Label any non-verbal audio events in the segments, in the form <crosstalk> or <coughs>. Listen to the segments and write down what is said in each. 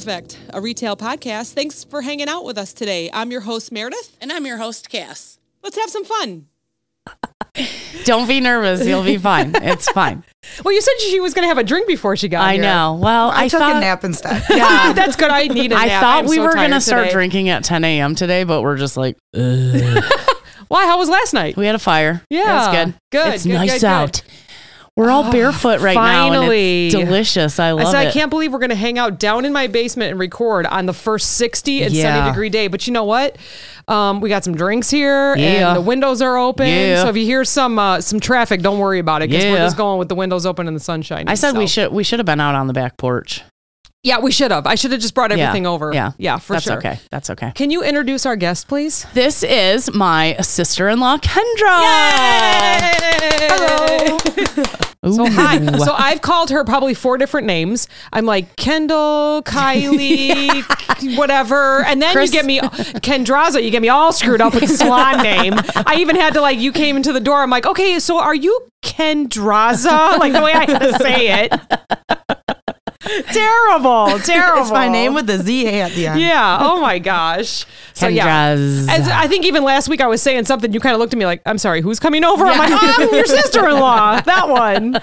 Open Effect, a retail podcast. Thanks for hanging out with us today. I'm your host, Meredith. And I'm your host, Cass. Let's have some fun. <laughs> Don't be nervous. You'll be fine. It's fine. <laughs> Well, you said she was going to have a drink before she got I here. know. Well, I, I, took thought a nap instead. <laughs> Yeah, that's good. I need a I nap. thought I'm we so were gonna start drinking at 10 a.m. today, but we're just like, Why? How was last night? we had a fire. Yeah, that's good. good, It's good, nice good, good. We're all barefoot right finally. now, and it's delicious. I I love said, it. I can't believe we're going to hang out down in my basement and record on the first 60 and Yeah. 70 degree day. But you know what? Um, we got some drinks here Yeah. and the windows are open. Yeah. So if you hear some uh, some traffic, don't worry about it because we're just going with the windows open and the sunshine. I said we should we should have been out on the back porch. Yeah, we should have. I should have just brought Yeah. everything over. Yeah, Yeah, for sure. That's sure. okay. That's okay. Can you introduce our guest, please? This is my sister-in-law, Kendra. Hello. <laughs> So hi. <laughs> So I've called her probably four different names. I'm like Kendall, Kylie, <laughs> whatever, and then Chris- you get me <laughs> Kendraza. You get me all screwed up with the salon name. I even had to like. You came into the door. I'm like, okay, so are you Kendraza? Like the way I had to say it. Terrible, <laughs> terrible. it's my name with the Z at the end. Yeah. Oh my gosh. <laughs> So yeah. As I think even last week I was saying something, you kind of looked at me like, I'm sorry, who's coming over? I'm like, oh, your sister in law. <laughs> That one.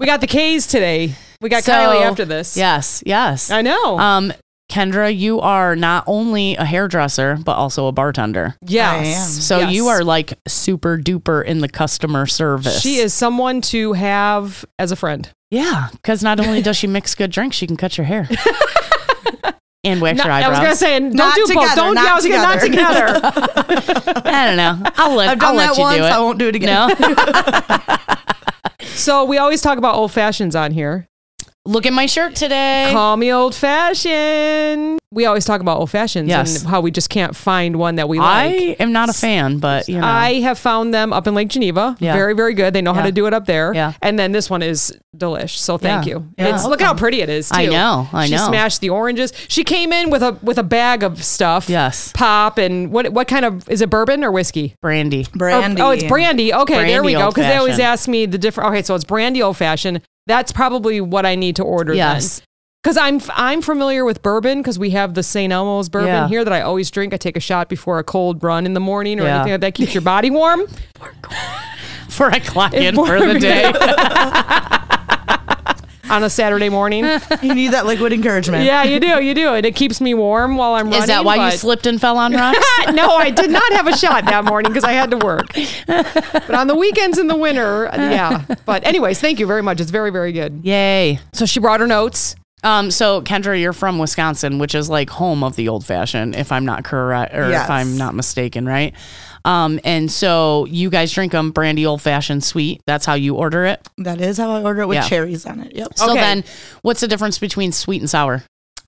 We got the K's today. We got So, Kylie after this. Yes, yes. I know. Um, Kendra, you are not only a hairdresser but also a bartender. yes. I am. So Yes. you are like super duper in the customer service. She is someone to have as a friend. Yeah, because not only does she mix good drinks, she can cut your hair <laughs> and wax Not- your I eyebrows. was gonna say, don't Not do both. together, Don't. not yeah, I was gonna not together. <laughs> <laughs> I don't know. I'll let, I've done I'll let that you once. do it. I won't do it again. No, so we always talk about old fashions on here. Look at my shirt today. Call me old fashioned. We always talk about old fashions Yes. and how we just can't find one that we like. I am not a fan, but you know, I have found them up in Lake Geneva. Yeah. Very, very good. They know how to do it up there. Yeah. And then this one is delish. So thank Yeah. you. Yeah. It's look how pretty it is too. I know, I she know. smashed the oranges. She came in with a with a bag of stuff. Yes. Pop and what what kind of is it bourbon or whiskey? brandy. Brandy. Oh, oh, it's brandy. Okay, there we go. Because they always ask me the different. Okay, so it's brandy old fashioned. That's probably what I need to order. Yes. Because I'm I'm familiar with bourbon because we have the St. Elmo's bourbon Yeah. here that I always drink. I take a shot before a cold run in the morning or Yeah. anything like that keeps your body warm. Before I clock in for the day. <laughs> on a Saturday morning. <laughs> You need that liquid encouragement. yeah, you do, you do, and it keeps me warm while I'm running. Is that why you slipped and fell on <laughs> rocks? no, I did not have a shot that morning because I had to work. <laughs> But on the weekends in the winter, yeah. But anyways, thank you very much. It's very, very good. Yay. So she brought her notes. Um, so Kendra, you're from Wisconsin, which is like home of the old fashioned, if I'm not correct or Yes. if I'm not mistaken, right? Um, and so you guys drink them brandy old fashioned sweet. That's how you order it. That is how I order it with Yeah. cherries on it. Yep. So Okay. then what's the difference between sweet and sour?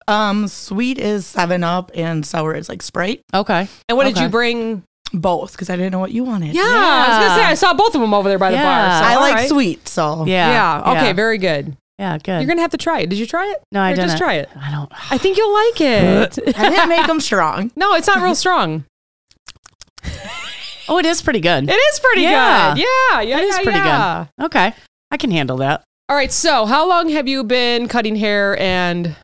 Um, sweet is Seven Up and sour is like Sprite. Okay. And what did you bring? Both because I didn't know what you wanted. Yeah, I was gonna say I saw both of them over there by the bar. So, I like right. sweet, so Yeah. Yeah. Okay. Very good. Yeah, good. You're gonna have to try it. Did you try it? no, I didn't. Just try it. I don't. I think you'll like it. <laughs> I didn't make them strong. no, it's not real strong. Oh, it is pretty good. It is pretty Yeah. good. Yeah. Yeah. It is yeah, pretty good. Okay. I can handle that. All right. So, how long have you been cutting hair and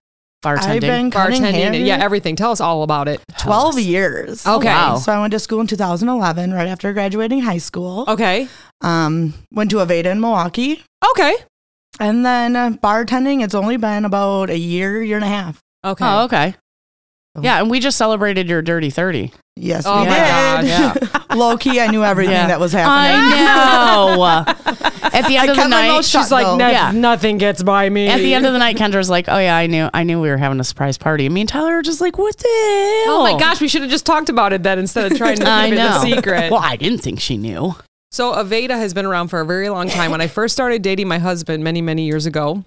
Bartending. I've been cutting bartending? hair and- yeah, everything. Tell us all about it. twelve years. Okay. wow. So I went to school in 2011, right after graduating high school. Okay. Um, went to Aveda in Milwaukee, Okay. and then uh, bartending. It's only been about a year, year and a half. Okay. Oh, okay. Oh. Yeah, and we just celebrated your dirty 30. Yes, Oh we my did. God, <laughs> Low key, I knew everything Yeah. that was happening. I know. <laughs> At the end I of the night, mouth shut. She's like, "No- Yeah. nothing gets by me. at the end of the night, Kendra's like, "Oh yeah, I knew, I knew we were having a surprise party." And Me and Tyler are just like, "What the hell?" Oh my gosh, we should have just talked about it then instead of trying to <laughs> keep it know. a secret. Well, I didn't think she knew. So Aveda has been around for a very long time. When I first started dating my husband many, many years ago,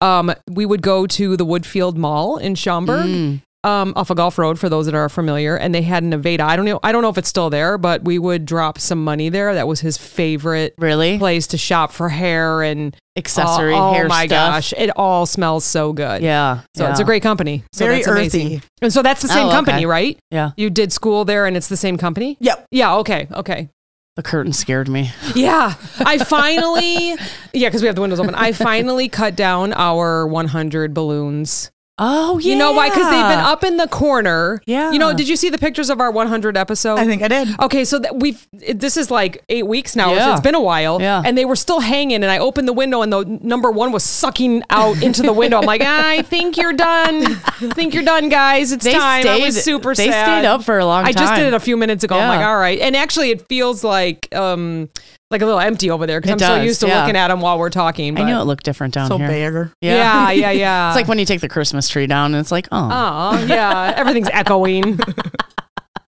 um, we would go to the Woodfield Mall in Schaumburg. Mm. Um, off a golf Road for those that are familiar, and they had an Aveda. I don't know. I don't know if it's still there, but we would drop some money there. That was his favorite Really? place to shop for hair and Accessory Oh, hair oh my stuff. gosh, it all smells so good. Yeah. So yeah. it's a great company. So Very that's amazing. earthy. And so that's the same Oh, company, okay. right? Yeah. You did school there, and it's the same company. Yep. Yeah. Okay. Okay. The curtain scared me. <laughs> Yeah. I finally, yeah, because we have the windows open. I finally cut down our 100 balloons Oh yeah. You know why? Because they've been up in the corner. Yeah. You know, did you see the pictures of our 100 episode? I think I did. Okay, so that we've it- this is like eight weeks now. so Yeah. it's been a while. Yeah. and they were still hanging. And I opened the window, and the number one was sucking out into the window. I'm like, <laughs> I think you're done. I think you're done, guys. It's They time. I was stayed- super they sad. stayed up for a long I just did it a few minutes ago. I'm like, all right. And actually, it feels like um like a little empty over there because I'm so used to yeah. looking at them while we're talking. I but- knew it looked different down So here. bare. Yeah, <laughs> yeah, yeah. It's like when you take the Christmas tree down and it's like, oh, Oh, yeah. <laughs> Everything's echoing. <laughs>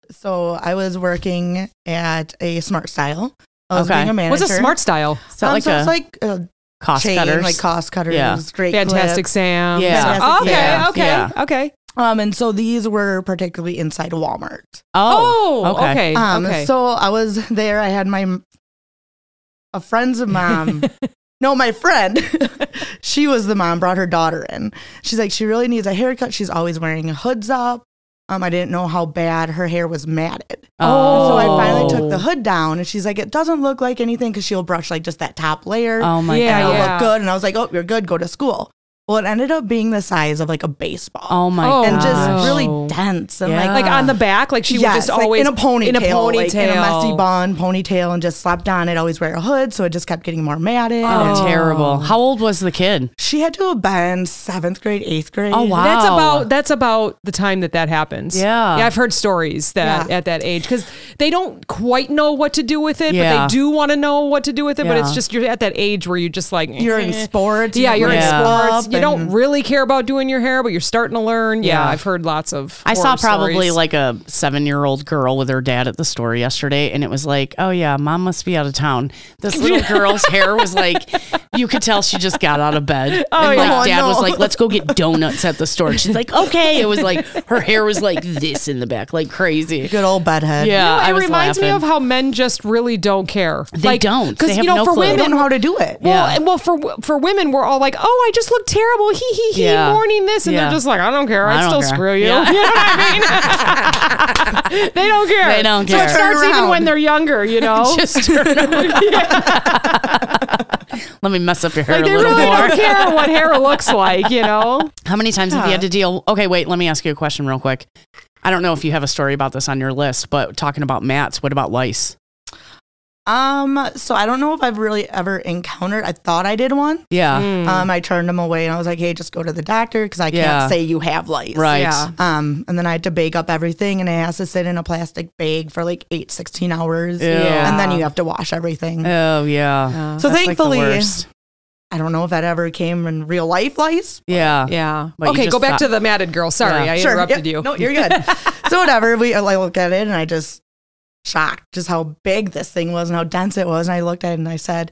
So I was working at a Smart Style. I was Okay. being a manager. What's a smart style? is that Um, like so a it's like a cost chain, cutters? like cost cutters, Yeah. great Fantastic clips. Sam. Yeah. Oh, okay, Yeah. okay, Yeah. okay. Um, and so these were particularly inside Walmart. oh, Oh, okay. Okay. Um, okay. so I was there. I had my a friend's mom. <laughs> no, my friend. <laughs> she was the mom. Brought her daughter in. She's like, she really needs a haircut. She's always wearing hoods up. Um, I didn't know how bad her hair was matted. Oh. So I finally took the hood down, and she's like, it doesn't look like anything because she'll brush like just that top layer. Oh my Yeah, and it'll god. yeah. look good. And I was like, oh, you're good. Go to school. Well, it ended up being the size of like a baseball. Oh my Oh, god. and just really dense and Yeah. like like on the back, like she would yes, just like always in a ponytail, in a ponytail, like in a messy bun ponytail, and just slept on it. Always wear a hood, so it just kept getting more matted. Oh, And terrible. How old was the kid? She had to have been seventh grade, eighth grade. Oh, wow. That's about that's about the time that that happens. Yeah. yeah. I've heard stories that Yeah. at that age because they don't quite know what to do with it, Yeah. but they do want to know what to do with it. But it's just you're at that age where you're just like You're in eh. sports. Yeah, you're Yeah. in sports. Up You don't really care about doing your hair, but you're starting to learn. Yeah, Yeah. I've heard lots of. I saw probably stories. like a seven year old girl with her dad at the store yesterday, and it was like, oh yeah, mom must be out of town. This <laughs> little girl's hair was like, you could tell she just got out of bed. <laughs> Oh, and like yeah. dad Oh, was like, let's go get donuts at the store. She's like, okay. It was like her hair was like this in the back, like crazy. Good old bedhead. Yeah, You know, I it was reminds me of how men just really don't care. They don't. Because you know no for clue. They women don't know how to do it. Well, Yeah. and well, for for women, we're all like, "Oh, I just look terrible." He he he. Yeah. Morning this, and Yeah. they're just like, "I don't care. I I'd don't still care." screw you." Yeah. <laughs> You know what I mean? <laughs> they don't care. They don't care. So care. it starts Turn even when they're younger. You know, <laughs> Just turn. Let me mess up your hair like a they little really more. don't care what hair looks like. You know. How many times have you had to deal? Okay, wait, let me ask you a question real quick. I don't know if you have a story about this on your list, but talking about mats, what about lice? Um, so I don't know if I've really ever encountered. I thought I did one. Yeah. Mm. Um, I turned them away and I was like, "Hey, just go to the doctor because I can't Yeah. say you have lice." Right. Yeah. Um, and then I had to bake up everything, and I has to sit in a plastic bag for like eight, 16 hours, Ew. and then you have to wash everything. Oh, yeah. Yeah. so That's like the thankfully, worst. I don't know if that ever came in real life lice. Yeah. Yeah. But okay, go back thought- to the matted girl. Sorry, Yeah. I Sure, interrupted yep. you. No, you're good. <laughs> so whatever, we I look at it and I just shocked just how big this thing was and how dense it was. And I looked at it and I said,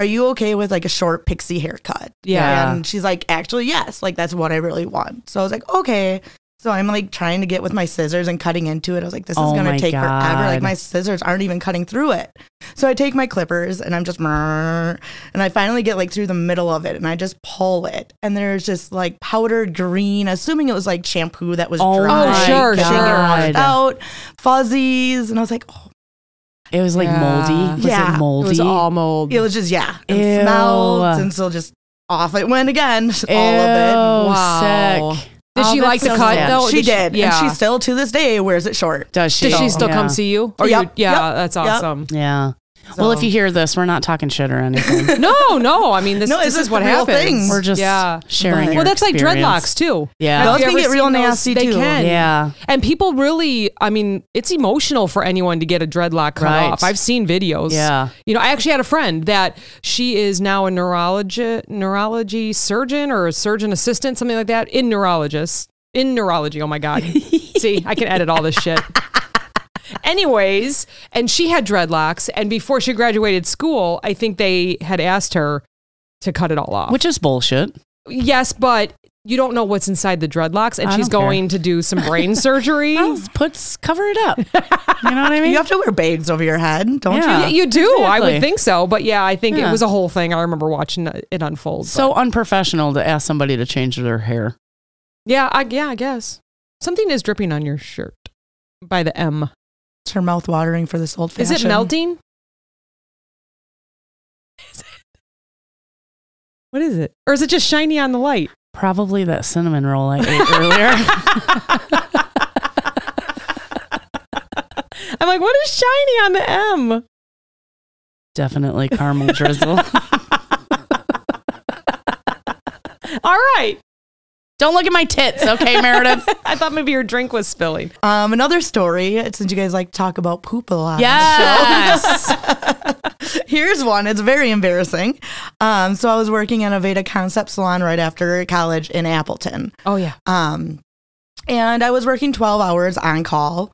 "Are you okay with like a short pixie haircut?" Yeah. And she's like, "Actually, yes. Like that's what I really want." So I was like, "Okay." So I'm like trying to get with my scissors and cutting into it. I was like, this is Oh gonna my take forever. Like my scissors aren't even cutting through it. So I take my clippers and I'm just and I finally get like through the middle of it and I just pull it and there's just like powdered green, assuming it was like shampoo that was Oh dry. my oh, sure, it sure. out, fuzzies, and I was like, oh, It was like Yeah. moldy. Was Yeah. it It was all mold. it was just yeah, and Ew. smelled, and so just off it went again, <laughs> all of it. Wow. sick. Did Oh, she like the so cut sad. though? she Did did, Yeah. and she still to this day wears it short. Does she? Does she oh, still Yeah. come see you? Oh, or Yep, you, yeah, yep, that's yep. awesome. Yeah. Well, if you hear this, we're not talking shit or anything. <laughs> No, no. I mean, this, No, this it's is what happens. thing. we're just yeah. sharing. Well, your Well, that's like dreadlocks too. Yeah. Have Those you can ever get real seen those? nasty, They too. can. Yeah. And people really, I mean, it's emotional for anyone to get a dreadlock cut Right. off. I've seen videos. Yeah. You know, I actually had a friend that she is now a neurology neurology surgeon or a surgeon assistant, something like that, in neurologist. In neurology. Oh my God. <laughs> See, I can edit all this shit. Anyways, and she had dreadlocks, and before she graduated school, I think they had asked her to cut it all off. Which is bullshit. yes, but you don't know what's inside the dreadlocks, and I she's don't care. going to do some brain <laughs> surgery. Well, puts cover it up. You know what I <laughs> mean? You have to wear bags over your head, don't Yeah. you? Yeah, you do. I would think so. But yeah, I think it was a whole thing. I remember watching it unfold. so but- unprofessional to ask somebody to change their hair. yeah, I, yeah, I guess something is dripping on your shirt by the M. It's her mouth watering for this old Is it melting? Is it? What is it? Or is it just shiny on the light? Probably that cinnamon roll I ate earlier. <laughs> I'm like, what is shiny on the M? Definitely caramel drizzle. <laughs> All right. Don't look at my tits, okay, <laughs> Meredith? I thought maybe your drink was spilling. Um, another story, since you guys like to talk about poop a lot. Yes. <laughs> Here's one. It's very embarrassing. Um, so I was working at Aveda Concept Salon right after college in Appleton. Oh yeah. Um, and I was working 12 hours on call.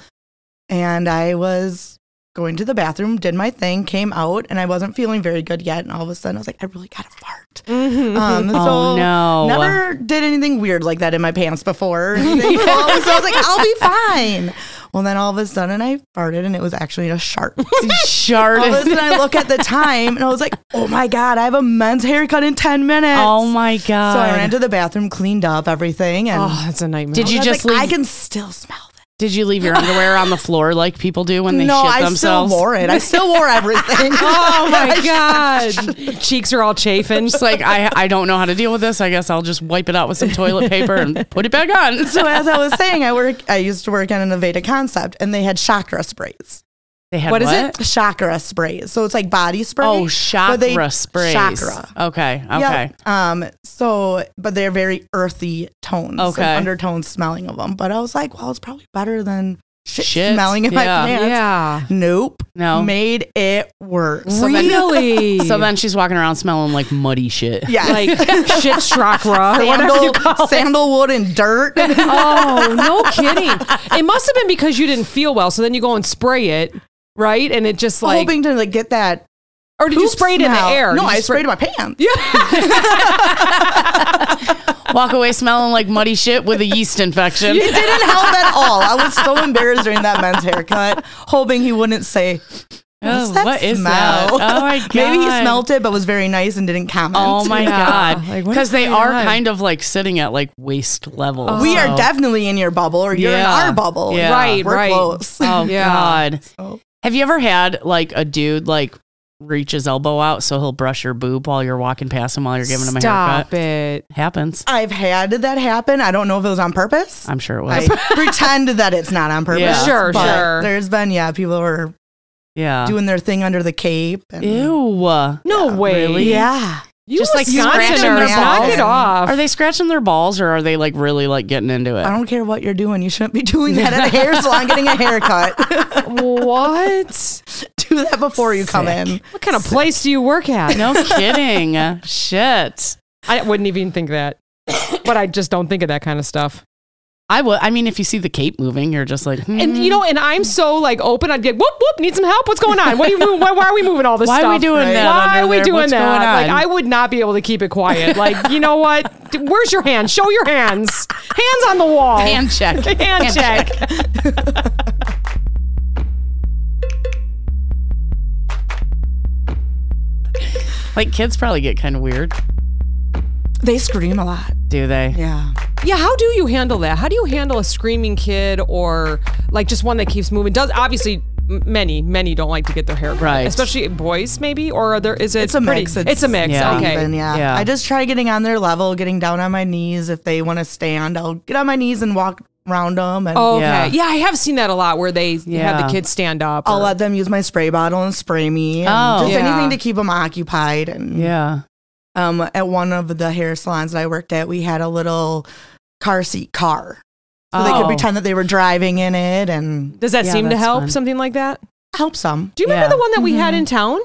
And I was going to the bathroom, did my thing, came out, and I wasn't feeling very good yet. And all of a sudden, I was like, I really got to fart. Um, <laughs> so Oh, no. Never did anything weird like that in my pants before. or <laughs> so I was like, I'll be fine. Well, then all of a sudden, I farted, and it was actually a shark. <laughs> Shard. all of a sudden, I look at the time, and I was like, Oh my god, I have a men's haircut in 10 minutes. Oh my god. So I ran to the bathroom, cleaned up everything, and Oh, that's a nightmare. Did you just like, I can still smell that. Did you leave your underwear on the floor like people do when they no, shit I themselves? still wore it. I still wore everything. <laughs> Oh my <laughs> god. <laughs> Cheeks are all chafing. It's like I I don't know how to deal with this. I guess I'll just wipe it out with some toilet paper and put it back on. so as I was saying, I work. I used to work in an Aveda concept, and they had chakra sprays. They had What is it? Chakra sprays. So it's like body spray. Oh, chakra they- sprays. Chakra. Okay. Okay. Yep. Um. So, but they're very earthy tones. Okay. And undertones smelling of them. But I was like, well, it's probably better than shit, Shit. smelling in Yeah. my pants. Yeah. Nope. No. Made it worse. So then- really? <laughs> So then she's walking around smelling like muddy shit. yeah. like shit <laughs> chakra or whatever you Sandal, sandalwood and dirt. Oh, no <laughs> kidding. It must have been because you didn't feel well. So then you go and spray it, right? And it just like, hoping to like get that. or did you spray it in the air? No, Did you I spray- sprayed my pants. Yeah. <laughs> Walk away smelling like muddy shit with a yeast infection. It didn't help at all. I was so embarrassed during that men's haircut, hoping he wouldn't say, What's Oh, that what is smell? that? Oh my god. <laughs> Maybe he smelt it, but was very nice and didn't comment. Oh my god. <laughs> Like, what Because is they are on? kind of like sitting at like waist level. Oh. We so- are definitely in your bubble, or you're Yeah. in our bubble. Yeah. Right, We're right. close. Oh Yeah. god. So- Have you ever had like a dude like reach his elbow out so he'll brush your boob while you're walking past him while you're giving him a Stop haircut? it. Happens. I've had that happen. I don't know if it was on purpose. I'm sure it was. I <laughs> pretend that it's not on purpose. Yeah. Sure, but sure. There's been, yeah, people were yeah. doing their thing under the cape. And, Ew. No way. really? Yeah. You Just, like, scratching their knock balls. it off. Are they scratching their balls or are they like really like getting into it? I don't care what you're doing. You shouldn't be doing that at <laughs> a hair salon getting a haircut. what? <laughs> Do that before you come in. What kind of place do you work at? No <laughs> kidding. Shit. I wouldn't even think that. But I just don't think of that kind of stuff. I would. I mean, if you see the cape moving, you're just like, hmm. And you know, and I'm so like open. I'd get whoop whoop. Need some help? What's going on? What are you? Why, why are we moving all this Why stuff? are we doing right? that? Why are we there? doing What's that? Like I would not be able to keep it quiet. Like you know what? Where's your hand? Show your hands. Hands on the wall. hand check. <laughs> Hand check. Like kids probably get kind of weird. They scream a lot. Do they? Yeah. Yeah, how do you handle that? How do you handle a screaming kid or like just one that keeps moving? Does obviously many many don't like to get their hair cut, Right. Especially boys, maybe, or are there is it? It's a pretty- mix. It's, a mix. Yeah. Okay. Even, yeah. Yeah. I just try getting on their level, getting down on my knees. If they want to stand, I'll get on my knees and walk around them. And Oh, okay. Yeah. Yeah. I have seen that a lot where they have the kids stand up. I'll let them use my spray bottle and spray me. And Oh. just Yeah. anything to keep them occupied. And Yeah. Um, at one of the hair salons that I worked at, we had a little car seat car. So they Oh. could pretend that they were driving in it and Does that Yeah, seem to help? fun. Something like that? help some. Do you remember Yeah. the one that we had in town?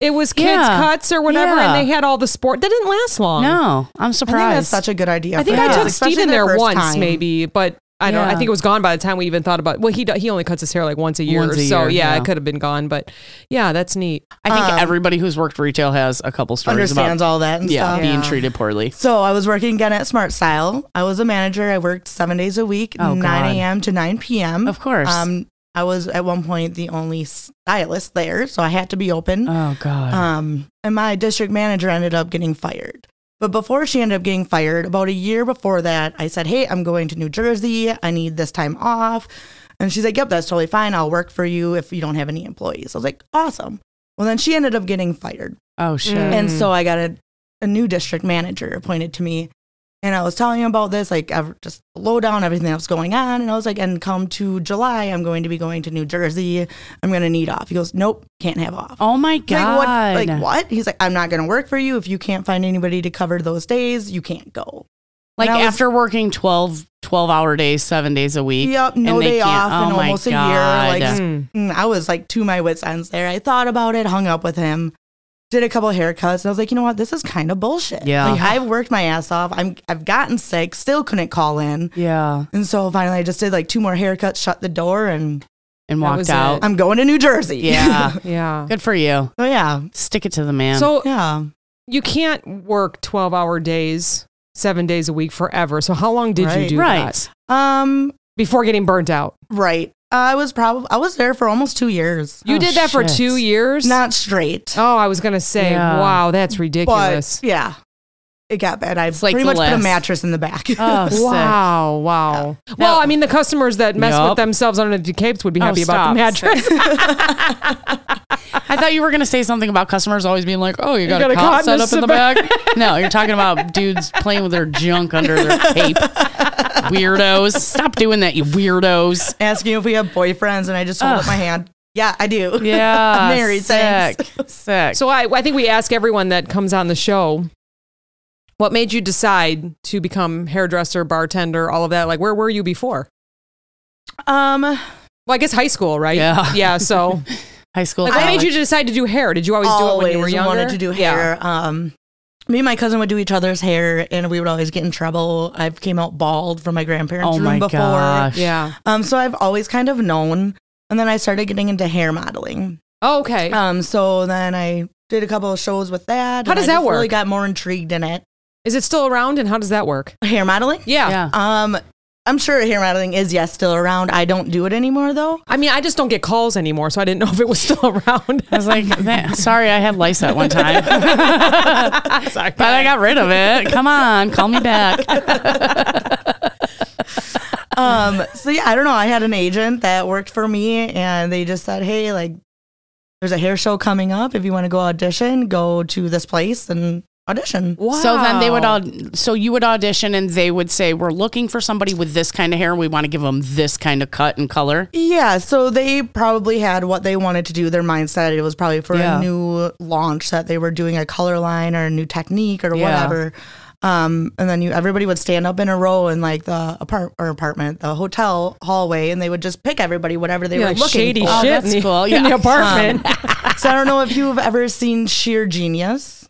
It was kids Yeah. cuts or whatever, Yeah. and they had all the sport. That didn't last long. No, I'm I surprised. think that's such a good idea. I think for I took especially Steven there once, time. maybe, but I don't. I think it was gone by the time we even thought about. Well, he he only cuts his hair like once a year, Once a so year, yeah, yeah. it could have been gone. But yeah, that's neat. I think Um, everybody who's worked retail has a couple stories Understands about all that and yeah, stuff. being Yeah. treated poorly. So I was working again at Smart Style. I was a manager. I worked seven days a week, Oh, 9 a.m. to 9 p.m. Of course. Um, I was at one point the only stylist there, so I had to be open. oh God. Um, and my district manager ended up getting fired. But before she ended up getting fired, about a year before that, I said, Hey, I'm going to New Jersey. I need this time off. And she's like, Yep, that's totally fine. I'll work for you if you don't have any employees. I was like, Awesome. Well, then she ended up getting fired. oh shit. Mm. And so I got a, a new district manager appointed to me. And I was telling him about this, like ev- just low down everything that was going on. And I was like, and come to July, I'm going to be going to New Jersey. I'm going to need off. He goes, nope, can't have off. Oh my god! Like what? Like what? He's like, I'm not going to work for you if you can't find anybody to cover those days. You can't go. Like was- after working 12, 12 hour days, seven days a week. Yep, no and day off in oh my almost a year. God. Like Mm. Mm, I was like to my wits' ends there. I thought about it, hung up with him, did a couple of haircuts, and I was like, you know what, this is kind of bullshit. Yeah. like, I've worked my ass off. I'm I've gotten sick, still couldn't call in, yeah, and so finally I just did like two more haircuts, shut the door, and and walked out. it. I'm going to New Jersey. <laughs> Yeah, Yeah. good for you. Oh yeah, Stick it to the man. So yeah. you can't work 12 hour days, seven days a week forever. So how long did you do right. that Um, before getting burnt out? right. I was probably I was there for almost two years, You Oh, did that for two years? not straight, Oh, I was going to say, Yeah. wow, that's ridiculous. but yeah, it got bad. I It's pretty the much put a mattress in the back. Oh, <laughs> sick. Wow, wow. Well, Now- I mean, the customers that mess Yup. with themselves under the capes would be Oh, happy about the oh, stop. mattress. <laughs> <laughs> I thought you were going to say something about customers always being like, "Oh, you got, got a a cot cot set up in the back." no, you're talking about dudes playing with their junk under their cape. Weirdos, stop doing that, you weirdos. Asking if we have boyfriends, and I just hold Ugh. up my hand. Yeah, I do. Yeah, I'm married. sick, Thanks. sick. so I, I think we ask everyone that comes on the show, what made you decide to become hairdresser, bartender, all of that? Like, where were you before? Um, Well, I guess high school, right? Yeah. <laughs> Yeah. So, <laughs> High school. like, what made college. you decide to do hair? Did you always, do it when you were always younger? wanted to do Yeah. hair. Um, me and my cousin would do each other's hair, and we would always get in trouble. I came out bald from my grandparents' Oh room my before. gosh. Yeah. Um, so I've always kind of known. And then I started getting into hair modeling. Oh, okay. Um, so then I did a couple of shows with that. How does I that just Really got more intrigued in it. Is it still around, and how does that work? Hair modeling. Yeah. Yeah. Um, I'm sure hair modeling is yes still around. I don't do it anymore though. I mean, I just don't get calls anymore, so I didn't know if it was still <laughs> around. I was like, "Man, sorry, I had lice at one time, <laughs> Sorry. but I got rid of it. Come on, call me back. <laughs> um so yeah i don't know i had an agent that worked for me and they just said hey like there's a hair show coming up if you want to go audition go to this place and audition Wow. So then they would aud- so you would audition and they would say, "We're looking for somebody with this kind of hair. We want to give them this kind of cut and color." yeah so they probably had what they wanted to do their mindset it was probably for Yeah. a new launch that they were doing a color line or a new technique or Yeah. whatever um, and then you everybody would stand up in a row in like the apart or apartment, the hotel hallway, and they would just pick everybody whatever they Yeah, were like looking shady for. Oh, shit that's in, the, cool. in the apartment. so I don't know if you've ever seen Sheer Genius.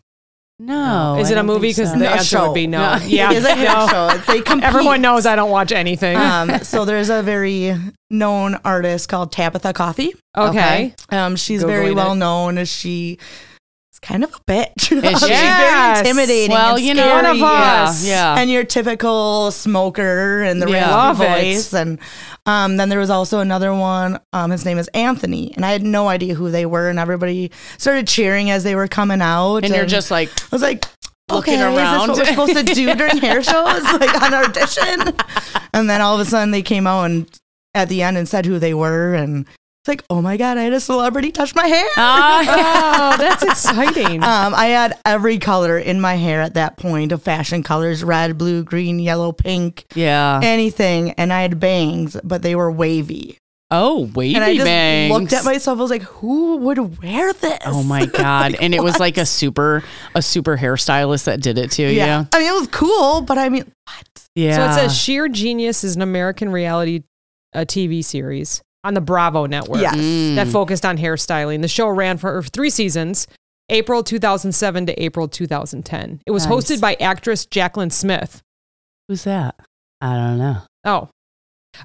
No, Is I it a movie? Because so. the No, answer show. would be no. No. <laughs> Yeah, <laughs> it is a no. show. They compete. <laughs> Everyone knows I don't watch anything. Um, so there's a very known artist called Tabatha Coffey. okay. Um, she's Googling very it. well known as she. is kind of a bitch. Is she? she's Yes. very intimidating. well, and you know. One of us. Yeah, yeah. and your typical smoker and the Yeah. Love raspy it. voice. And um, then there was also another one. Um, his name is Anthony, and I had no idea who they were. And everybody started cheering as they were coming out. and you're just like, I was like. Okay, is this what we're supposed to do during hair <laughs> shows, like on audition? And then all of a sudden they came out and at the end and said who they were, and it's like, oh my god, I had a celebrity touch my hair. ah, <laughs> Oh, that's exciting. Um, I had every color in my hair at that point of fashion colors red, blue, green, yellow, pink, yeah. anything. And I had bangs, but they were wavy. Oh, wavy And I just bangs. looked at myself, I was like, who would wear this? Oh my <laughs> god! And it was like a super, a super hairstylist that did it to you. Yeah. Yeah, I mean, it was cool, but I mean, what? yeah. So it says Sheer Genius is an American reality uh, TV series on the Bravo network Yes. Mm. that focused on hairstyling. The show ran for three seasons, April 2007 to April 2010. It was Nice. hosted by actress Jacqueline Smith. Who's that? I don't know. Oh.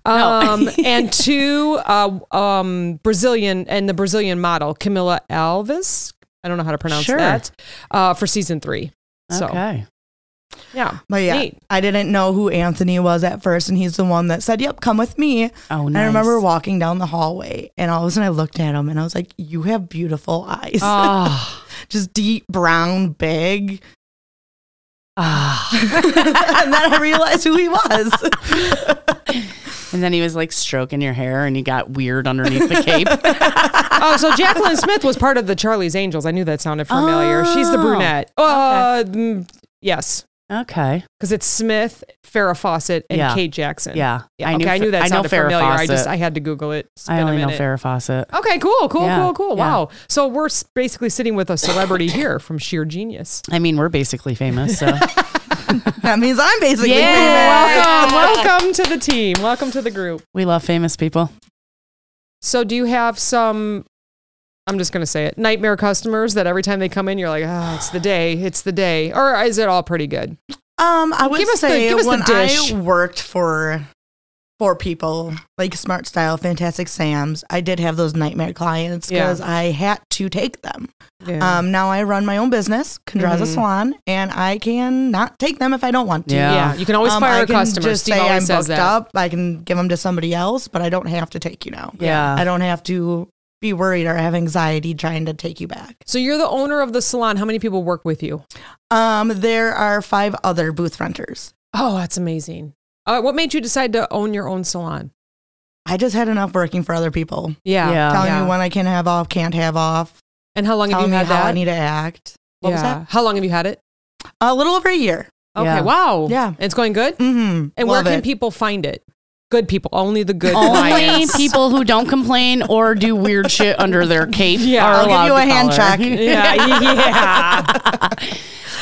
No. Um, <laughs> and two uh, um, Brazilian and the Brazilian model Camila Alves. I don't know how to pronounce Sure. that uh, for season three. So Okay. Yeah, But yeah, Neat. I didn't know who Anthony was at first, and he's the one that said, "Yep, come with me." Oh, And nice. I remember walking down the hallway, and all of a sudden I looked at him, and I was like, "You have beautiful eyes, Oh. <laughs> just deep brown, big." Ah. <laughs> and then I realized who he was. <laughs> And then he was like stroking your hair, and you got weird underneath the cape. oh, so Jacqueline Smith was part of the Charlie's Angels. I knew that sounded familiar. She's the Oh, brunette. Uh, yes. Okay. because it's Smith, Farrah Fawcett, and Yeah. Kate Jackson. Yeah. Yeah, okay, I knew that I know sounded Farrah familiar. I just I had to Google it. It's I been a only know. Farrah Fawcett. Okay, cool, cool, Yeah, cool, cool. yeah. Wow. So we're basically sitting with a celebrity <coughs> here from sheer genius. I mean, we're basically famous. So <laughs> That means I'm basically Yeah. famous. Welcome, welcome to the team. Welcome to the group. we love famous people. So do you have some I'm just going to say it. Nightmare customers that every time they come in you're like, "Ah, it's the day. It's the day." Or is it all pretty good? Um, I would Give us the- say give us the dish. I worked for for people like Smart Style, Fantastic Sam's, I did have those nightmare clients Yeah. because I had to take them. Yeah. Um, now I run my own business, Kendraza Mhm. Salon, and I can not take them if I don't want to. Yeah. yeah, you can always Um, fire I a can customer. Just Steve say I'm booked that. up. I can give them to somebody else, but I don't have to take you now. Yeah. I don't have to be worried or have anxiety trying to take you back. So you're the owner of the salon. How many people work with you? Um, there are five other booth renters. Oh, that's amazing. Uh, what made you decide to own your own salon? I just had enough working for other people, Yeah. Yeah. telling yeah. me when I can have off, can't have off, And how long have telling you me had how that? I need to act. What was yeah. that? How long have you had it? A little over a year. Okay. Yeah. Wow. Yeah. It's going good. Mm-hmm. And where can people find it? Good people. Only the good Only clients. people who don't complain or do weird shit under their cape Yeah, are I'll give you a hand check. <laughs> Yeah. Yeah. <laughs>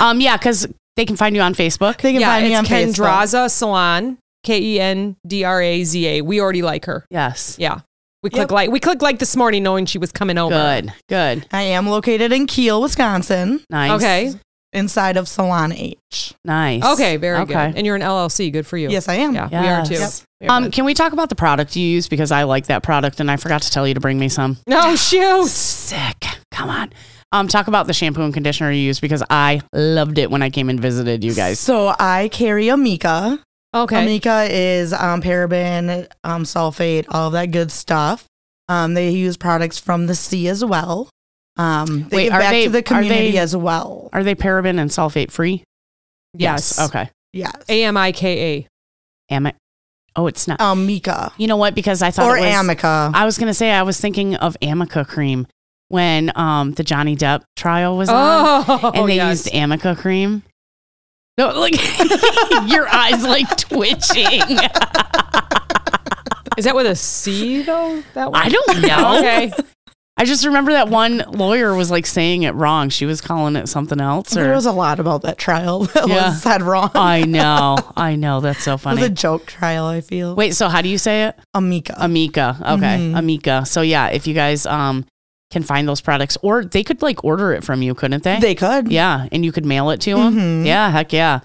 Um, yeah, because they can find you on Facebook. They can yeah. find me on It's Facebook. Kendraza Salon. K E N D R A Z A. We already like her. Yes. Yeah. We click Yep. like we clicked like this morning knowing she was coming over. Good. Good. I am located in Kiel, Wisconsin, Nice. Okay. Inside of Salon H. Nice. Okay. Very Okay. good. And you're an LLC. Good for you. Yes, I am. Yeah. We are too. Yes. Very Um, can we talk about the product you use because I like that product and I forgot to tell you to bring me some. no <laughs> shoot. Sick. Come on. Um, talk about the shampoo and conditioner you use because I loved it when I came and visited you guys. So I carry Amika. Okay. Amika is um, paraben, um, sulfate, all that good stuff. Um, they use products from the sea as well. Um, they Wait, give are back they- to the community they- as well. Are they paraben and sulfate free? yes. Okay. Yes. A M I K A. Am it? Oh, it's not. Amika You know what? Because I thought or it was, Amica. I was gonna say I was thinking of Amica cream when um the Johnny Depp trial was on, Oh, and they yes. used Amica cream. No, like <laughs> your eyes like <laughs> twitching. Is that with a C though? That one? I don't <laughs> know. Okay. I just remember that one lawyer was like saying it wrong. She was calling it something else. there was a lot about that trial <laughs> that Yeah. was said wrong. <laughs> I know, I know. That's so funny. it was a joke trial, I feel. Wait, so how do you say it? Amika. Amica. Okay, Mhm. Amica. So yeah, if you guys um can find those products, or they could like order it from you, couldn't they? they could. yeah, and you could mail it to them. Mhm. Yeah, heck yeah.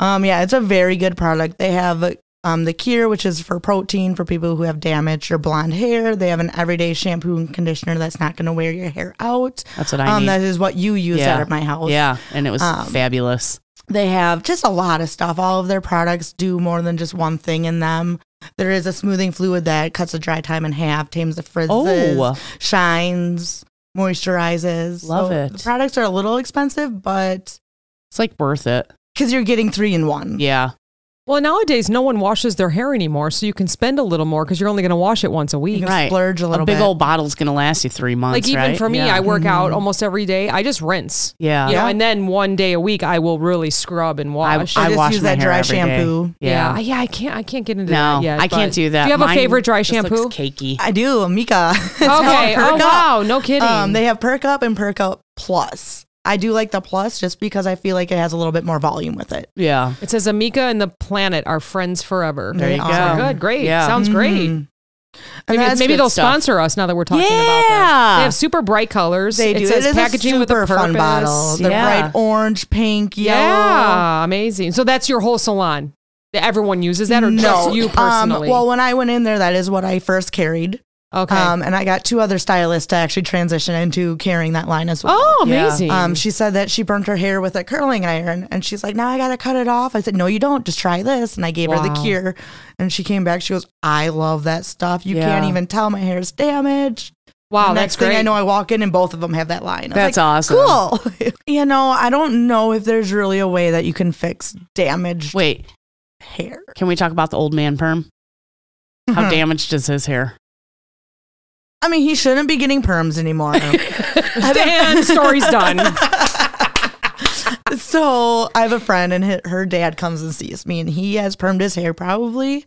Um, yeah, it's a very good product. They have um, the Cure, which is for protein for people who have damaged or blonde hair. They have an everyday shampoo and conditioner that's not going to wear your hair out. That's what I Um, need. that is what you use Yeah. out of my house. yeah, and it was Um, fabulous. They have just a lot of stuff. All of their products do more than just one thing in them. There is a smoothing fluid that cuts the dry time in half, tames the frizzes, Oh, shines, moisturizes. Love So it. The products are a little expensive, but it's like worth it. because you're getting three in one. Yeah, Well, nowadays no one washes their hair anymore, so you can spend a little more because you're only going to wash it once a week. Right. splurge a little. a big bit. old bottle's gonna last you three months. Like even right? for me, yeah. I work out Mhm. almost every day. I just rinse. yeah, You know, Yeah. and then one day a week I will really scrub and wash. I, I just wash use my that hair dry every day. shampoo. yeah. yeah. yeah, I can't. I can't get into No, that yet. I can't do that. Do you have a favorite dry just looks shampoo? cakey. I do, Amika. <laughs> Okay. Oh Perk Up. wow, no kidding. Um, they have Perk Up and Perk Up Plus. I do like the Plus just because I feel like it has a little bit more volume with it. Yeah, it says Amika and the planet are friends forever. There you They go. Good, great. Yeah. Sounds great. Mhm. Maybe, And that's maybe they'll stuff. sponsor us now that we're talking about them. Yeah. They have super bright colors. They do. It says it is packaging a with super a purpose. fun bottle. They're Yeah. bright orange, pink, yellow. Yeah, amazing. So that's your whole salon. That Everyone uses that, or just you Um, personally? well, when I went in there, that is what I first carried. Okay. Um, and I got two other stylists to actually transition into carrying that line as well. oh, Yeah. amazing. Um, she said that she burnt her hair with a curling iron, and she's like, "Now I gotta cut it off." I said, "No, you don't. Just try this." And I gave her the cure, and she came back. She goes, "I love that stuff. You Yeah. can't even tell my hair's damaged." wow, next thing great. I know, I walk in and both of them have that line. That's like, awesome. Cool. <laughs> you know, I don't know if there's really a way that you can fix damaged Wait, hair. can we talk about the old man perm? How Mhm. damaged is his hair? I mean, he shouldn't be getting perms anymore. <laughs> <laughs> and story's done. <laughs> so I have a friend, and her dad comes and sees me, and he has permed his hair probably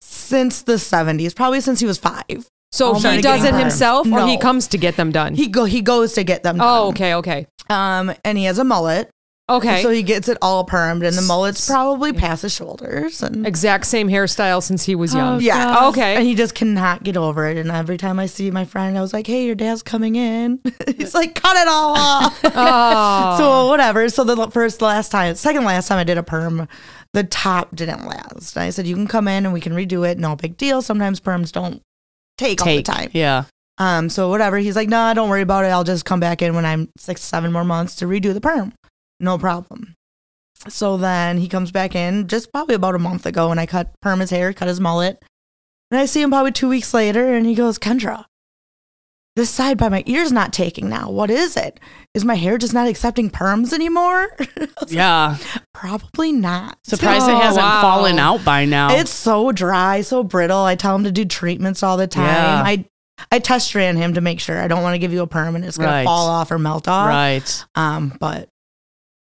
since the seventies, probably since he was five. So Oh, he does it himself, or he comes to get them done. He go he goes to get them. Done. oh, okay, okay, Um, and he has a mullet, okay. so he gets it all permed, and the mullet's probably past his shoulders, and exact same hairstyle since he was young. yeah, Oh, okay. And he just cannot get over it. And every time I see my friend, I was like, "Hey, your dad's coming in." <laughs> He's like, "Cut it all off." <laughs> Oh. so whatever. So the first, last time, second last time I did a perm, the top didn't last. And I said, "You can come in and we can redo it. No big deal. Sometimes perms don't take, all the time." Yeah. Um. So whatever. He's like, "No, don't worry about it. I'll just come back in when I'm six, seven more months to redo the perm. No problem." So then he comes back in just probably about a month ago, and I cut perm his hair, cut his mullet, and I see him probably two weeks later, and he goes, "Kendra." This side by my ear's not taking now. What is it? Is my hair just not accepting perms anymore? <laughs> Was like, Yeah. Probably not. Surprised Oh, it hasn't wow. fallen out by now. It's so dry, so brittle. I tell him to do treatments all the time. Yeah. I I test strand him to make sure. I don't want to give you a perm and it's gonna Right. fall off or melt off. right. Um, but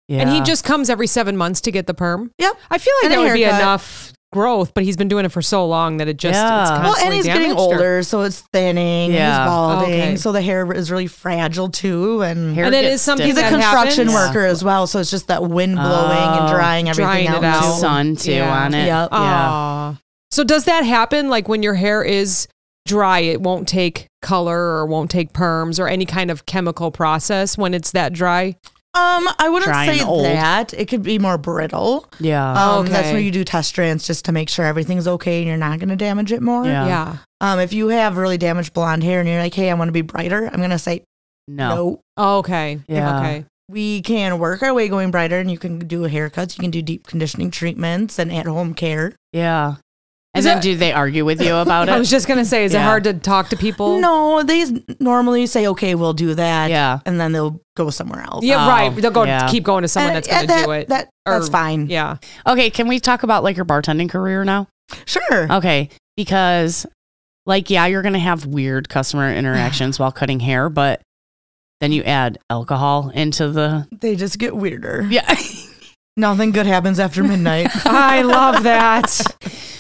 Yeah. And he just comes every seven months to get the perm. Yep. I feel like And that would be enough growth, but he's been doing it for so long that it just Yeah. it's Well, well, and he's getting damaged, or- older, so it's thinning. Yeah. He's balding, Okay. so the hair is really fragile too. And Hair And it gets is something he's a construction happens. worker as well, so it's just that wind oh, blowing Oh. and drying everything Drying out. it out. too. sun too Yeah. on it. Yep. Yeah. Aw. So does that happen like when your hair is dry, it won't take color or won't take perms or any kind of chemical process when it's that dry? Um, I wouldn't Dry say old. that. It could be more brittle. Yeah. Um, That's Okay. where you do test strands just to make sure everything's okay and you're not going to damage it more. Yeah. Yeah. Um, if you have really damaged blonde hair and you're like, hey, I want to be brighter, I'm going to say no. no. Oh, okay. Yeah. Okay. We can work our way going brighter and you can do haircuts. You can do deep conditioning treatments and at home care. Yeah. And Is then it- do they argue with you about <laughs> it? I was just gonna say, is it hard to talk to people? No, they normally say, okay, we'll do that. Yeah. And then they'll go somewhere else. Yeah, Oh, right. They'll go yeah. keep going to someone And, that's gonna that- do it. That, that's fine. yeah. Okay, can we talk about like your bartending career now? Sure. Okay, because like yeah, you're going to have weird customer <sighs> interactions while cutting hair, but then you add alcohol into the They just get weirder. Yeah. <laughs> Nothing good happens after midnight. <laughs> I love that.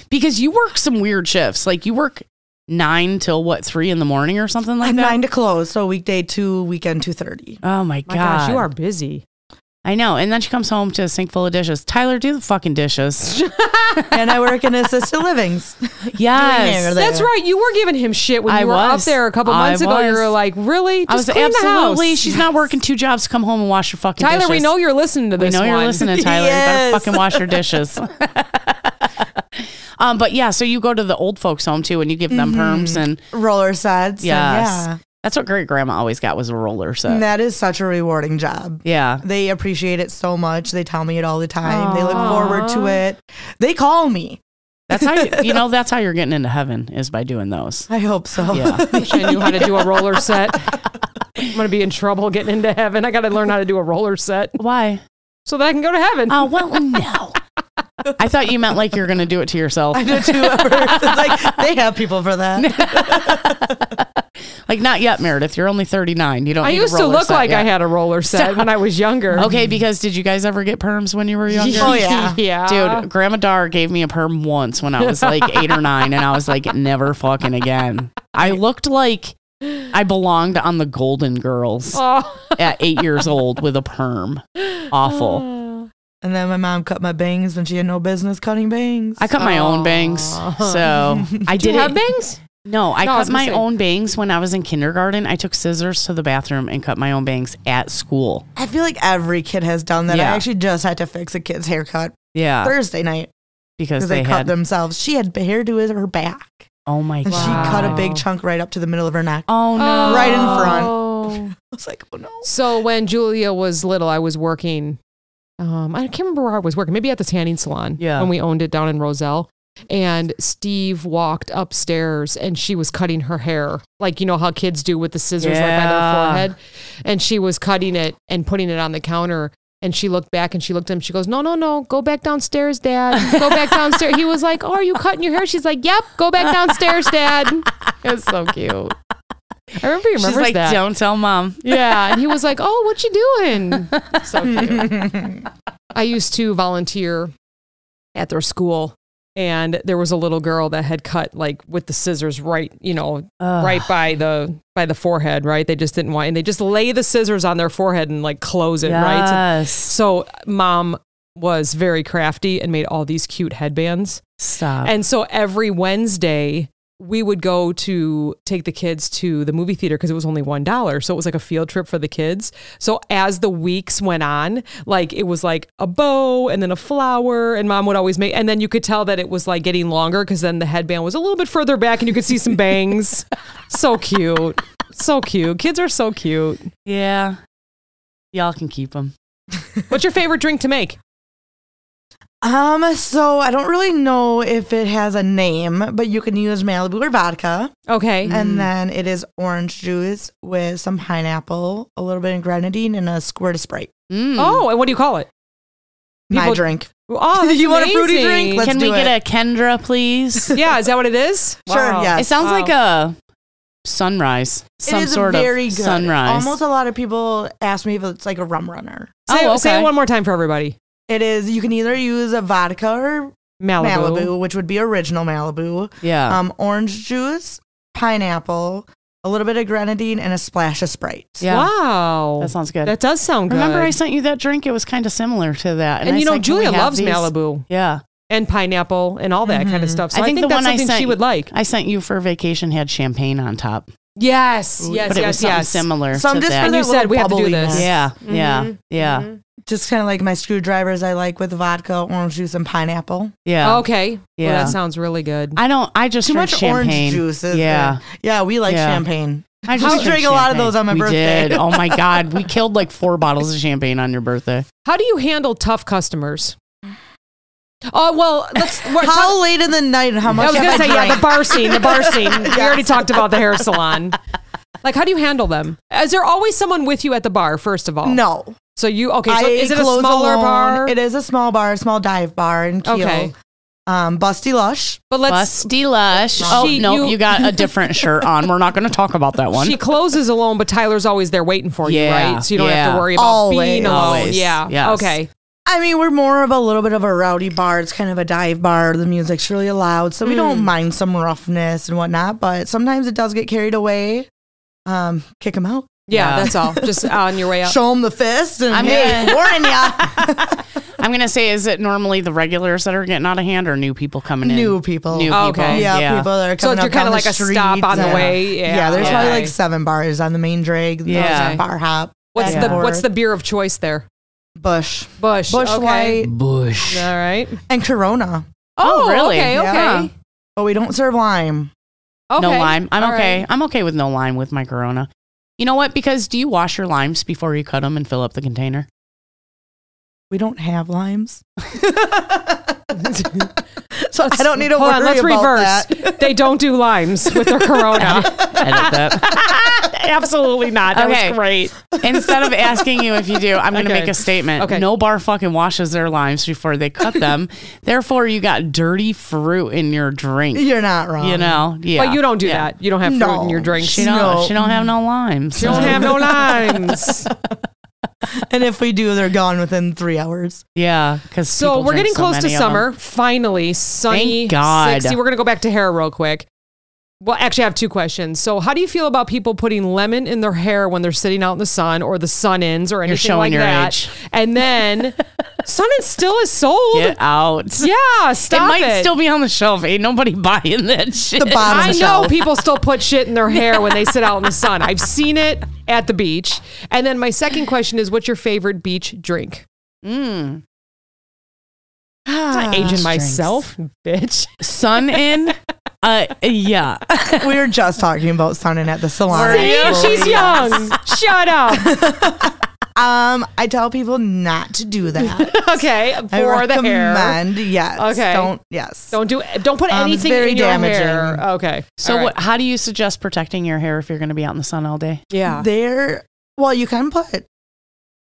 Because you work some weird shifts. Like you work 9 till what 3 in the morning or something like that. Nine to close. So weekday two, weekend two thirty. Oh my, My god. gosh, you are busy. I know. And then she comes home to a sink full of dishes. Tyler, do the fucking dishes. <laughs> and I work in assisted livings. <laughs> yes. That's right. You were giving him shit when I you were up there a couple I months ago. You were like, really? Just I was clean the absolutely. house. She's not working two jobs to come home and wash your fucking Tyler, dishes. we know you're listening to this. We this. know you're one. listening, Tyler. You better <laughs> Yes. fucking wash your dishes. Um, but yeah, so you go to the old folks' home too, and you give them perms, and Roller sets. and Yes. yeah. that's what great grandma always got was a roller set. And that is such a rewarding job. yeah, They appreciate it so much. They tell me it all the time. They look forward to it. They call me. that's how you, you <laughs> know that's how you're getting into heaven is by doing those. I hope so. Yeah, <laughs> Wish I knew how to do a roller set. I'm gonna be in trouble getting into heaven. I got to learn how to do a roller set why? so that I can go to heaven. Oh well, no. <laughs> <laughs> I thought you meant like you're gonna do it to yourself. I do too. at first. It's like they have people for that. <laughs> Like not yet, Meredith. You're only 39. You don't. I need a used to look set like I had a roller set when I was younger. Okay, because did you guys ever get perms when you were younger? Oh, <laughs> yeah. yeah. Dude, Grandma Dar gave me a perm once when I was like eight or nine, and I was like, never fucking again. I looked like I belonged on the Golden Girls Oh. at eight years old with a perm. Awful. And then my mom cut my bangs when she had no business cutting bangs. I cut my own bangs, so <laughs> I Do did you have it. bangs? No, I No, I was cut gonna my say- own bangs when I was in kindergarten. I took scissors to the bathroom and cut my own bangs at school. I feel like every kid has done that. Yeah. I actually just had to fix a kid's haircut Yeah, Thursday night because because they, they cut had. themselves. She had hair to his- her back, Oh my and god! she cut a big chunk right up to the middle of her neck. Oh no! Right in front. front. Oh. <laughs> I was like, oh no. So when Julia was little, I was working. Um, I can't remember where I was working. Maybe at the tanning salon. Yeah. When we owned it down in Roselle. And Steve walked upstairs and she was cutting her hair, like you know how kids do with the scissors right by their forehead. And she was cutting it and putting it on the counter. And she looked back and she looked at him. She goes, "No, no, no, go back downstairs, Dad. Go back downstairs." He was like, "Oh, are you cutting your hair?" She's like, "Yep, go back downstairs, Dad." <laughs> It was so cute. I remember he She's remembers like, that. don't tell mom. Yeah, and he was like, "Oh, what you doing?" <laughs> So cute. I used to volunteer at their school, and there was a little girl that had cut like with the scissors right, you know, Ugh. right by the by the forehead. Right, they just didn't want, and they just lay the scissors on their forehead and like close it. Right, Yes. so, so mom was very crafty and made all these cute headbands. Stop. And so every Wednesday, we would go to take the kids to the movie theater because it was only one dollar. So it was like a field trip for the kids. So as the weeks went on, like it was like a bow and then a flower, and mom would always make, and then you could tell that it was like getting longer because then the headband was a little bit further back and you could see some bangs. <laughs> so cute. So cute. Kids are so cute. yeah. Y'all can keep them. What's your favorite drink to make? Um, so I don't really know if it has a name, but you can use Malibu or vodka. Okay. And then it is orange juice with some pineapple, a little bit of grenadine, and a squirt of Sprite. Mm. Oh, and what do you call it? My drink. Oh, <laughs> that's You want a fruity drink? Let's Can we do get it. a Kendra, please? <laughs> Yeah, is that what it is? <laughs> Sure, yes. It sounds Wow. like a sunrise. Some it is sort very of good. sunrise. Almost a lot of people ask me if it's like a rum runner. Say, Oh, say it one more time for everybody. It is. You can either use a vodka or Malibu. Malibu, which would be original Malibu. yeah. Um, orange juice, pineapple, a little bit of grenadine, and a splash of Sprite. yeah. Wow. That sounds good. That does sound good. Remember, I sent you that drink? It was kind of similar to that. and, I you know, said, Julia loves these?" Malibu Yeah. and pineapple and all that kind of stuff. So I I think think, the that's one I something sent she would like. I sent you for vacation had champagne on top. Yes, yes, but it was yes, something yes. similar Some to just that. for And you said we have to do bubbliness. this. yeah, yeah, Mhm, yeah, mhm. Just kind of like my screwdrivers I like with vodka, orange juice, and pineapple. yeah. Okay. Well, Yeah. that sounds really good. I don't. I just Too drink much champagne. orange juice. Yeah. there. Yeah, we like Yeah. champagne. I just drank a lot of those on my we birthday. Did. Oh my <laughs> god, we killed like four bottles of champagne on your birthday. How do you handle tough customers? Oh well, let's. <laughs> We're How late in the night and how much? I was gonna I say, yeah, the bar scene, the bar scene. <laughs> We already talked about the hair salon. Like, how do you handle them? Is there always someone with you at the bar? First of all, No. So you okay? So I is it a close smaller alone. bar? It is a small bar, a small dive bar in Kiel. Okay. Um, Busty Lush. but let's. Busty Lush. Oh She- no, you- you, got a different <laughs> shirt on. We're not going to talk about that one. She closes alone, but Tyler's always there waiting for you, Yeah, right? So you don't have to worry about Always. being alone. Always, Yeah. yes. Okay. I mean, we're more of a little bit of a rowdy bar. It's kind of a dive bar. The music's really loud, so we Mm. don't mind some roughness and whatnot. But sometimes it does get carried away. Um, kick them out, Yeah, Yeah. that's all. Just <laughs> on your way out. show them the fist, and I'm hey, gonna- warning ya. <laughs> I'm going to say, is it normally the regulars that are getting out of hand, or new people coming in? New people. New oh, people. Oh, okay. Yeah, yeah. people that are So coming you're up kind of like the a stop on the way. Yeah. Yeah, there's probably like seven bars on the main drag. There's Yeah. a bar hop. What's the and What's the beer of choice there? Busch? Busch. Busch okay. Light Busch. All right. and Corona, Oh, oh really? Okay. Okay. Yeah. but we don't serve lime. okay. No lime. I'm All okay. right. I'm okay with no lime with my Corona. You know what? Because do you wash your limes before you cut them and fill up the container? We don't have limes. <laughs> so I don't need to Hold worry on. Let's about reverse. that. they don't do limes with their Corona. Edit that. <laughs> Absolutely not. That Okay. was great. Instead of asking you if you do, I'm going to Okay. make a statement. Okay. No bar fucking washes their limes before they cut <laughs> them. Therefore, you got dirty fruit in your drink. You're not wrong. You know? Yeah. But you don't do Yeah. that. You don't have fruit No. in your drinks. She don't. No. She don't have no limes. She don't have no limes. <laughs> And if we do, they're gone within three hours. Yeah, because So we're getting close to summer. Finally, sunny. Thank God. 60. We're going to go back to hair real quick. Well, actually, I have two questions. So, how do you feel about people putting lemon in their hair when they're sitting out in the sun or the sun ins or anything showing like your that? age. And then, <laughs> sun ins still is sold. Get out. Yeah, stop it might it. still be on the shelf. Ain't nobody buying that shit. The bottom I know shelf. people still put shit in their hair when they sit out in the sun. I've <laughs> seen it at the beach. And then my second question is, what's your favorite beach drink? Mm. I'm not aging myself, bitch. Sun in. Uh, yeah. we were just talking about sunning at the salon. See, she's young. Shut up. <laughs> Um, I tell people not to do that. <laughs> Okay, I for the hair. yes. Okay. Don't yes. Don't do. Don't put Um, it's anything very in your hair. Okay. So, All right. what? How do you suggest protecting your hair if you're going to be out in the sun all day? Yeah. There well, you can put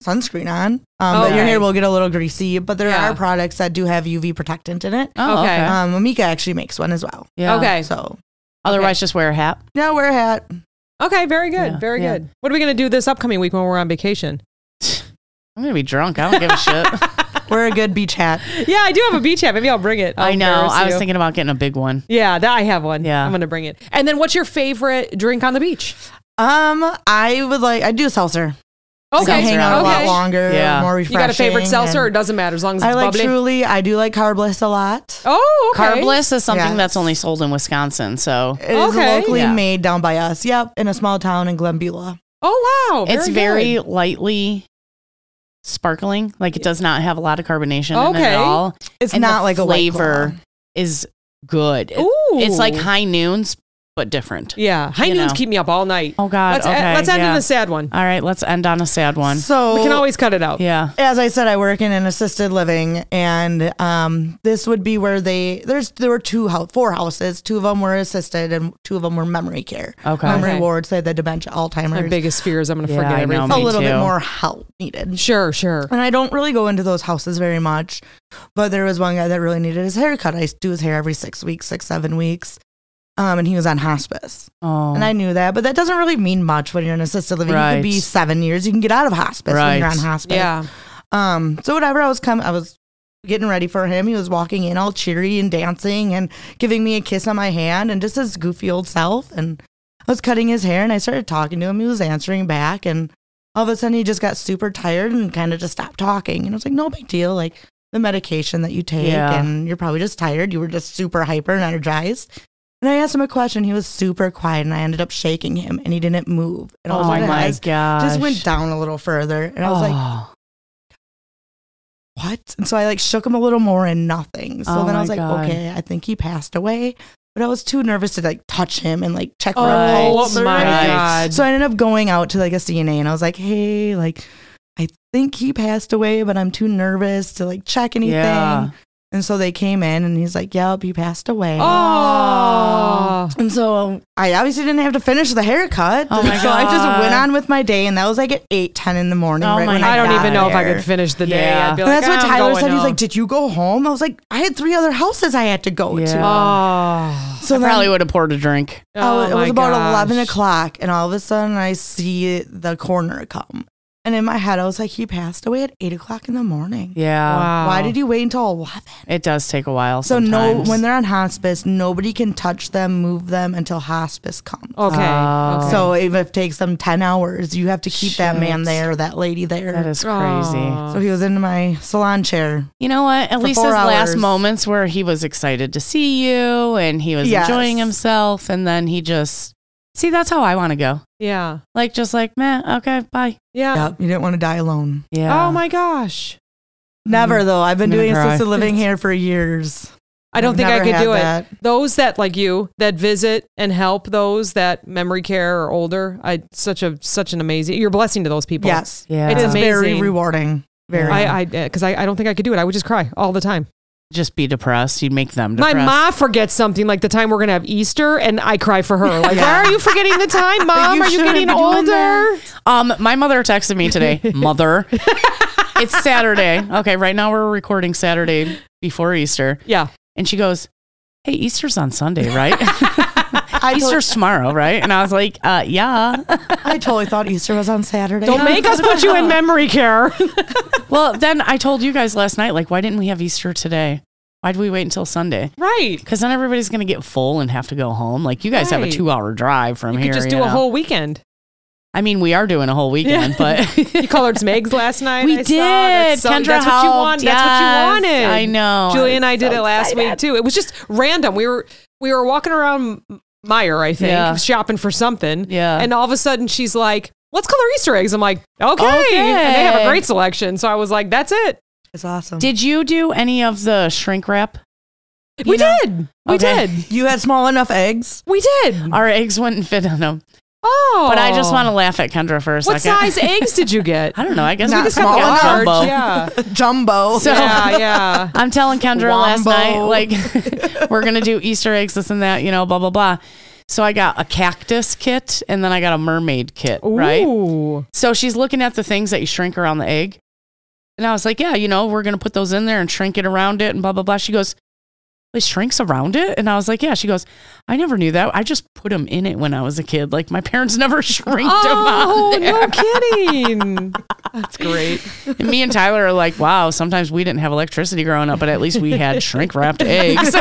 sunscreen on. Um, but your Okay. hair will get a little greasy, but there Yeah. are products that do have UV protectant in it. Oh, Okay. okay. Um, Amika actually makes one as well. yeah. Okay. So Otherwise, just wear a hat. yeah, wear a hat. Okay, very good. Yeah, very yeah. good. What are we going to do this upcoming week when we're on vacation? I'm gonna be drunk. I don't give a shit. <laughs> We're a good beach hat. Yeah, I do have a beach hat. Maybe I'll bring it. I'll I know. I was you. thinking about getting a big one. Yeah, that I have one. Yeah. I'm going to bring it. And then what's your favorite drink on the beach? Um, I would like I do seltzer. I Okay. can hang out a lot longer, Yeah. more refreshing. You refreshing. got a favorite seltzer it doesn't matter as long as it's I like bubbly? Truly. I do like Carbliss a lot. Oh, okay. Carbliss is something Yes. that's only sold in Wisconsin, so It is Okay. locally Yeah. made down by us. Yep, in a small town in Glenbeulah. Oh, wow. it's good. very lightly sparkling. Like it does not have a lot of carbonation in it Okay. at all. It's And not like a flavor is good. It- Ooh. It's like High Noons, but different. Yeah. High you noons know. keep me up all night. Oh God. Let's, okay. let's end yeah. in a sad one. All right, let's end on a sad one. So We can always cut it out. Yeah. as I said, I work in an assisted living, and um, this would be where they there's there were two house, four houses. Two of them were assisted, and two of them were memory care. Okay. memory Okay. wards. They had the dementia, My biggest fear is I'm going to Yeah, forget I know, everything. a me little bit more help needed. Sure, sure. And I don't really go into those houses very much, but there was one guy that really needed his haircut. I do his hair every six weeks, six seven weeks. Um, and he was on hospice, Oh. and I knew that, but that doesn't really mean much when you're in assisted living. You could be seven years, you can get out of hospice when you're Right. on hospice. Yeah. Um, so whatever, I was coming, I was getting ready for him. He was walking in all cheery and dancing and giving me a kiss on my hand and just his goofy old self. And I was cutting his hair and I started talking to him. He was answering back and all of a sudden he just got super tired and kind of just stopped talking. And I was like, no big deal. Like the medication that you take Yeah. and you're probably just tired. You were just super hyper and energized. And I asked him a question. He was super quiet and I ended up shaking him and he didn't move. And all oh my, sudden my his gosh. just went down a little further. And I was like, Oh. what? And so I like shook him a little more and nothing. So Oh then I was like, God. okay, I think he passed away. But I was too nervous to like touch him and like check for a Oh pulse. or my anything. God. So I ended up going out to like a CNA and I was like, hey, like I think he passed away, but I'm too nervous to like check anything. Yeah. And so they came in and he's like, yep, he passed away. Oh. And so I obviously didn't have to finish the haircut. Oh my <laughs> so I just went on with my day and that was like at 8, 10 in the morning. Oh right my when I don't even know if I could finish the day. Yeah. I'd be And like, that's what oh, Tyler going said. He's like, "Did you go home?" I was like, "I had three other houses I had to go Yeah. to." Oh. So I then probably would have poured a drink. I oh was- Oh it was about gosh. eleven o'clock, and all of a sudden I see the coroner come, and in my head I was like, "He passed away at eight o'clock in the morning. Yeah. Wow. Why did he wait until 11? It does take a while. So no, when they're on hospice, nobody can touch them, move them until hospice comes. Okay. Oh. okay. So if it takes them ten hours, you have to keep that man there, that lady there. that is crazy. Aw. so he was in my salon chair. You know what? At least four his last moments where he was excited to see you and he was Yes. enjoying himself, and then he just see that's how I want to go. yeah. Like just like, man, okay, bye. Yeah. Yep, you didn't want to die alone. Yeah. Oh my gosh. Never mm-hmm. though. I've been doing cry. assisted living here for years. I don't I've think I could had do it. that. Those that like you that visit and help those that memory care or older, I such a such an amazing. You're a blessing to those people. Yes, Yeah. It's is very amazing. rewarding. Very. I I because I, I don't think I could do it. I would just cry all the time. Just be depressed. You'd make them depressed. My mom forgets something like the time we're gonna have Easter, and I cry for her. Like, why are you forgetting the time, <laughs> mom? you are you getting older? Um, my mother texted me today. <laughs> mother, it's Saturday. Okay, right now we're recording Saturday before Easter, Yeah. and she goes, "Hey, Easter's on Sunday, right? <laughs> I, Easter's tomorrow, right?" And I was like, uh, "Yeah." I totally thought Easter was on Saturday. Don't make us put you in <laughs> memory care. Well, then I told you guys last night, like, why didn't we have Easter today? Why do we wait until Sunday? right. Because then everybody's going to get full and have to go home. Like, you guys have a Right. two hour drive from You here. could just do a know? whole weekend. I mean, we are doing a whole weekend, but. <laughs> You colored some eggs last night. We I did. Saw. That's, so- Kendra that's what you helped. wanted. That's what you Yes, wanted. I know. Julie and I did it last week too. It was just random. We were we were walking around Meijer, I think, Yeah. shopping for something. Yeah. And all of a sudden she's like, Let's color Easter eggs. I'm like, okay. Okay. And they have a great selection. So I was like, that's it. It's awesome. Did you do any of the shrink wrap? We know? did. We Okay. did. you had small enough eggs? We did. Our eggs wouldn't fit on them. Oh. But I just oh. want to laugh at Kendra for a What second. size eggs did you get? <laughs> I don't know. I guess Not we just small got enough. jumbo. Yeah. <laughs> Jumbo. So- yeah, yeah. <laughs> I'm telling Kendra last night, like, we're going to do Easter eggs, this and that, you know, blah, blah, blah. So I got a cactus kit and then I got a mermaid kit, right? So she's looking at the things that you shrink around the egg. And I was like, yeah, you know, we're going to put those in there and shrink it around it and blah, blah, blah. She goes, it shrinks around it. And I was like, yeah. She goes, I never knew that. I just put them in it when I was a kid. Like my parents <laughs> never shrinked Oh, them out. no <laughs> kidding. That's great. And me and Tyler are like, wow, sometimes we didn't have electricity growing up, but at least we had <laughs> shrink wrapped eggs.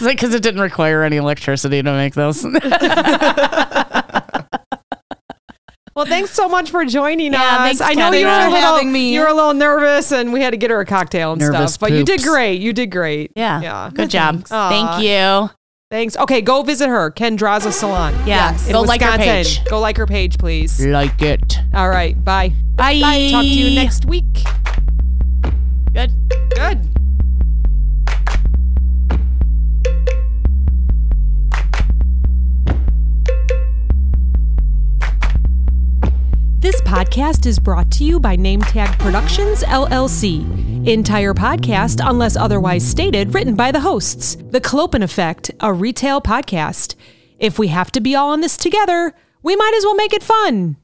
It's like because it didn't require any electricity to make those. Well, thanks so much for joining Yeah, us. thanks, I know Kathy, you were a little, me. you were a little nervous, and we had to get her a cocktail and Nervous stuff. But you did great. You did great. yeah. Yeah. Good job. Aw. Thank you. Thanks. Okay, go visit her, Kendraza Salon. Yeah. Yes. in Go like her page. Go like her page, please. Like it. All right. Bye. Bye. Talk to you next week. Good. Good. This podcast is brought to you by Nametag Productions, LLC. Entire podcast, unless otherwise stated, written by the hosts. The Clopen Effect, a retail podcast. If we have to be all in this together, we might as well make it fun.